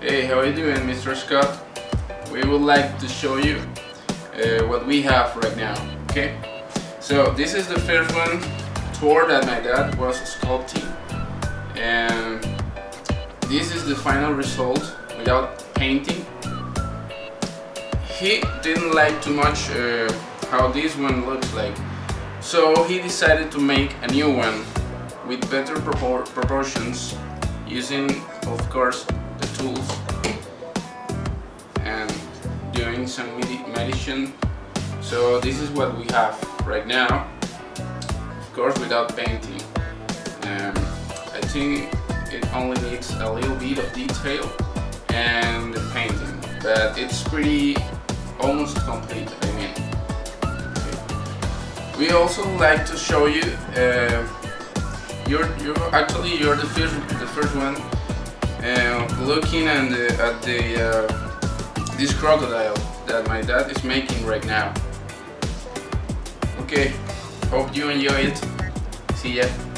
Hey, how are you doing, Mr. Scott? We would like to show you uh, what we have right now, okay? So this is the first one Thor that my dad was sculpting and this is the final result without painting. He didn't like too much uh, how this one looks like so he decided to make a new one with better propor proportions using of course tools. And doing some medicine so this is what we have right now. Of course without painting. Um, I think it only needs a little bit of detail and painting but it's pretty almost complete I mean. Okay. we also like to show you uh, you're you're actually you're the first the first one uh, looking at the, at the uh, this crocodile that my dad is making right now. Okay, hope you enjoy it. See ya.